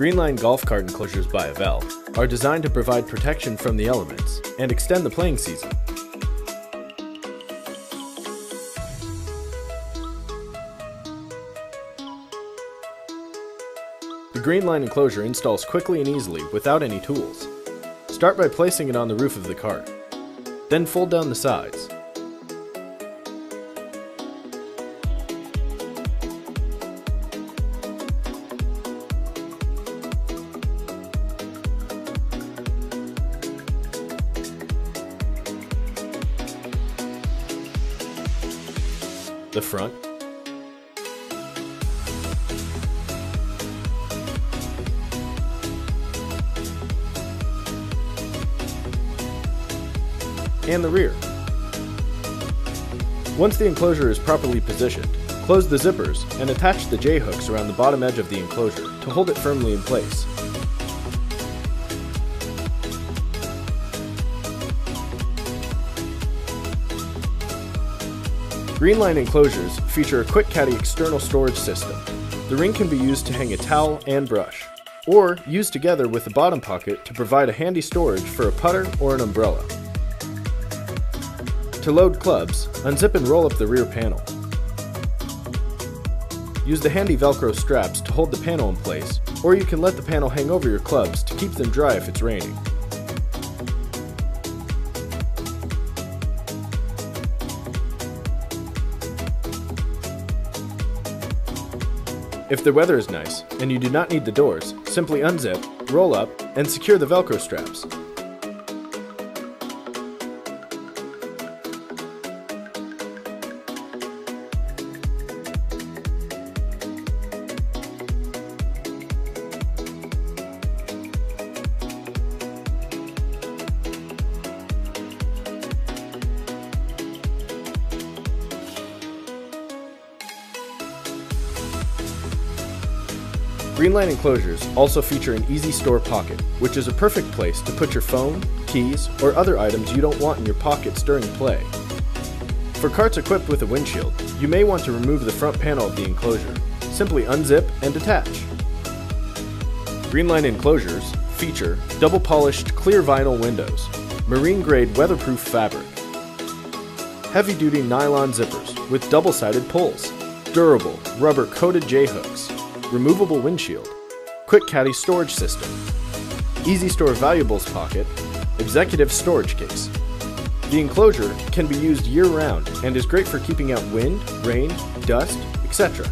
Greenline golf cart enclosures by Nivel are designed to provide protection from the elements and extend the playing season. The Greenline enclosure installs quickly and easily without any tools. Start by placing it on the roof of the cart. Then fold down the sides. The front. And the rear. Once the enclosure is properly positioned, close the zippers and attach the J-hooks around the bottom edge of the enclosure to hold it firmly in place. Greenline enclosures feature a Quick Caddy external storage system. The ring can be used to hang a towel and brush, or used together with the bottom pocket to provide a handy storage for a putter or an umbrella. To load clubs, unzip and roll up the rear panel. Use the handy Velcro straps to hold the panel in place, or you can let the panel hang over your clubs to keep them dry if it's raining. If the weather is nice and you do not need the doors, simply unzip, roll up, and secure the Velcro straps. Greenline enclosures also feature an easy store pocket, which is a perfect place to put your phone, keys, or other items you don't want in your pockets during play. For carts equipped with a windshield, you may want to remove the front panel of the enclosure. Simply unzip and detach. Greenline enclosures feature double polished clear vinyl windows, marine grade weatherproof fabric, heavy duty nylon zippers with double sided pulls, durable rubber coated J hooks, removable windshield, quick caddy storage system, easy store valuables pocket, executive storage case. The enclosure can be used year round and is great for keeping out wind, rain, dust, etc.